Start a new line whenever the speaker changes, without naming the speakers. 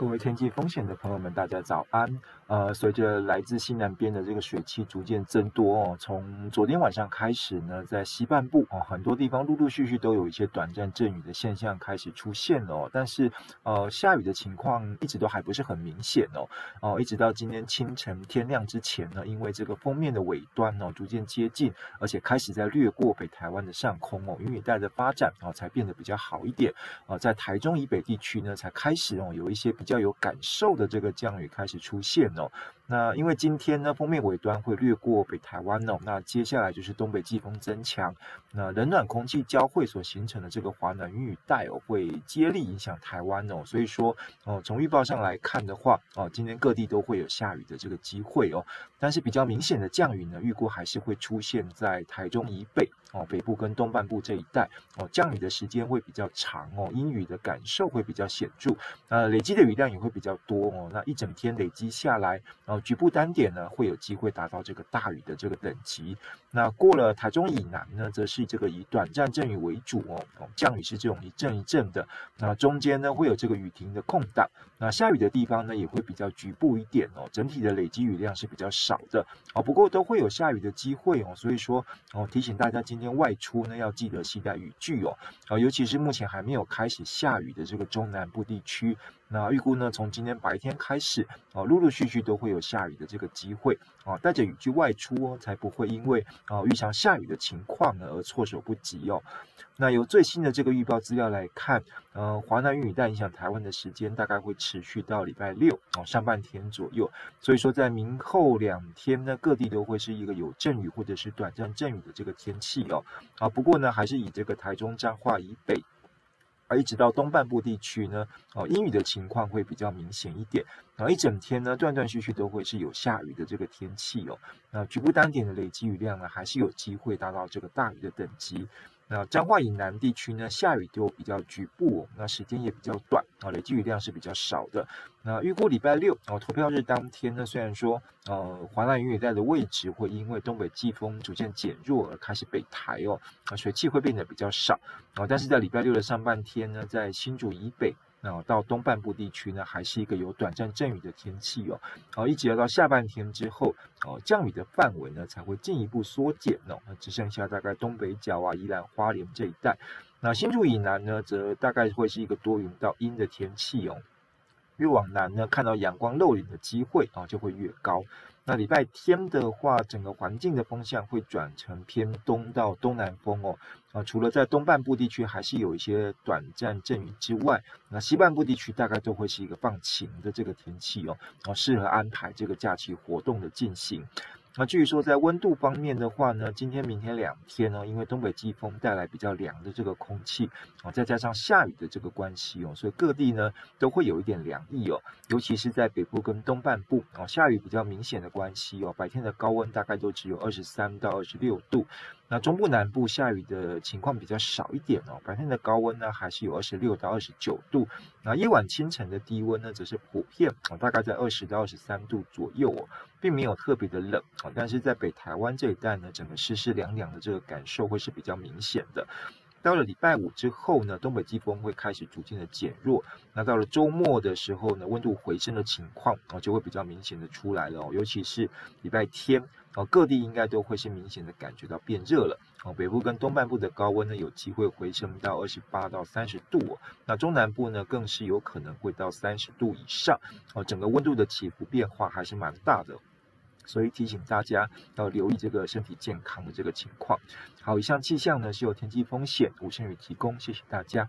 各位天气风险的朋友们，大家早安。呃，随着来自西南边的这个水汽逐渐增多哦，从昨天晚上开始呢，在西半部哦，很多地方陆陆续续都有一些短暂阵雨的现象开始出现了哦。但是呃，下雨的情况一直都还不是很明显哦。哦，一直到今天清晨天亮之前呢，因为这个锋面的尾端哦逐渐接近，而且开始在掠过北台湾的上空哦，云雨带的发展哦才变得比较好一点。啊，在台中以北地区呢，才开始哦有一些比较较有感受的这个降雨开始出现哦。那因为今天呢，锋面尾端会掠过北台湾哦，那接下来就是东北季风增强，那冷暖空气交汇所形成的这个华南雨带哦，会接力影响台湾哦，所以说哦，从预报上来看的话哦，今天各地都会有下雨的这个机会哦，但是比较明显的降雨呢，预估还是会出现在台中以北哦，北部跟东半部这一带。哦，降雨的时间会比较长哦，阴雨的感受会比较显著，呃，累积的雨量也会比较多哦，那一整天累积下来。然后局部单点呢，会有机会达到这个大雨的这个等级。那过了台中以南呢，则是这个以短暂阵雨为主哦，降雨是这种一阵一阵的。那中间呢，会有这个雨停的空档。那下雨的地方呢，也会比较局部一点哦。整体的累积雨量是比较少的哦，不过都会有下雨的机会哦。所以说哦，提醒大家今天外出呢，要记得携带雨具哦。啊，尤其是目前还没有开始下雨的这个中南部地区。那预估呢，从今天白天开始，啊，陆陆续续都会有下雨的这个机会，啊，带着雨具外出哦，才不会因为啊遇上下雨的情况呢而措手不及哦。那由最新的这个预报资料来看，呃，华南雨带影响台湾的时间大概会持续到礼拜六哦上半天左右，所以说在明后两天呢，各地都会是一个有阵雨或者是短暂阵雨的这个天气哦。啊，不过呢，还是以这个台中彰化以北。而一直到东半部地区呢，哦，阴雨的情况会比较明显一点，然后一整天呢，断断续续都会是有下雨的这个天气哦，那局部单点的累积雨量呢，还是有机会达到这个大雨的等级。那彰化以南地区呢，下雨就比较局部，那时间也比较短啊，累积雨量是比较少的。那预估礼拜六哦，投票日当天呢，虽然说呃，华南云雨带的位置会因为东北季风逐渐减弱而开始北台哦，啊，水汽会变得比较少啊，但是在礼拜六的上半天呢，在新竹以北。那到东半部地区呢，还是一个有短暂阵雨的天气哦。好，一直要到下半天之后，哦，降雨的范围呢才会进一步缩减哦，只剩下大概东北角啊、宜兰花莲这一带。那新竹以南呢，则大概会是一个多云到阴的天气哦。越往南呢，看到阳光露脸的机会啊，就会越高。那礼拜天的话，整个环境的风向会转成偏东到东南风哦。啊，除了在东半部地区还是有一些短暂阵雨之外，那西半部地区大概都会是一个放晴的这个天气哦。然后，适合安排这个假期活动的进行。那至于说在温度方面的话呢，今天、明天两天呢，因为东北季风带来比较凉的这个空气啊，再加上下雨的这个关系哦，所以各地呢都会有一点凉意哦，尤其是在北部跟东半部啊，下雨比较明显的关系哦，白天的高温大概都只有二十三到二十六度。那中部南部下雨的情况比较少一点哦，白天的高温呢还是有二十六到二十九度，那夜晚清晨的低温呢则是普遍啊，大概在二十到二十三度左右哦，并没有特别的冷啊，但是在北台湾这一带呢，整个湿湿凉凉的这个感受会是比较明显的。到了礼拜五之后呢，东北季风会开始逐渐的减弱。那到了周末的时候呢，温度回升的情况啊就会比较明显的出来了哦。尤其是礼拜天啊，各地应该都会是明显的感觉到变热了哦。北部跟东半部的高温呢，有机会回升到二十八到三十度哦。那中南部呢，更是有可能会到三十度以上哦。整个温度的起伏变化还是蛮大的。所以提醒大家要留意这个身体健康的这个情况。好，以上气象呢是由天气风险吴胜宇提供，谢谢大家。